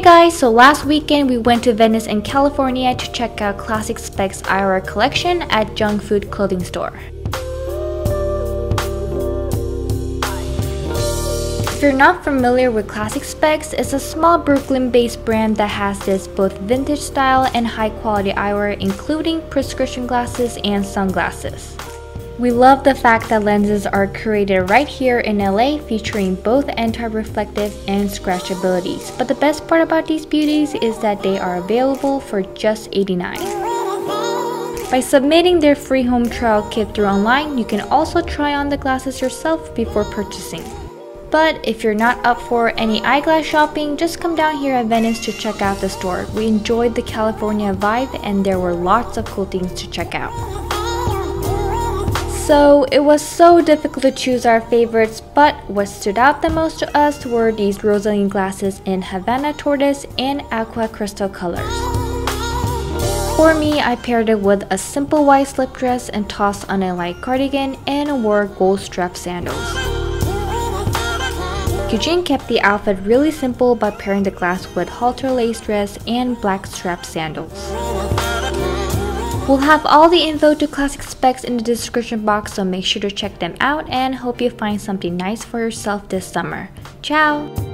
guys, so last weekend we went to Venice in California to check out Classic Specs eyewear collection at Junk Food clothing store. If you're not familiar with Classic Specs, it's a small Brooklyn-based brand that has this both vintage style and high quality eyewear including prescription glasses and sunglasses. We love the fact that lenses are created right here in LA featuring both anti-reflective and scratch abilities. But the best part about these beauties is that they are available for just 89. by submitting their free home trial kit through online, you can also try on the glasses yourself before purchasing. But if you're not up for any eyeglass shopping, just come down here at Venice to check out the store. We enjoyed the California vibe and there were lots of cool things to check out. So it was so difficult to choose our favorites, but what stood out the most to us were these Rosalind glasses in Havana Tortoise and Aqua Crystal colors. For me, I paired it with a simple white slip dress and tossed on a light cardigan and wore gold strap sandals. Eugene kept the outfit really simple by pairing the glass with halter lace dress and black strap sandals. We'll have all the info to classic specs in the description box so make sure to check them out and hope you find something nice for yourself this summer. Ciao!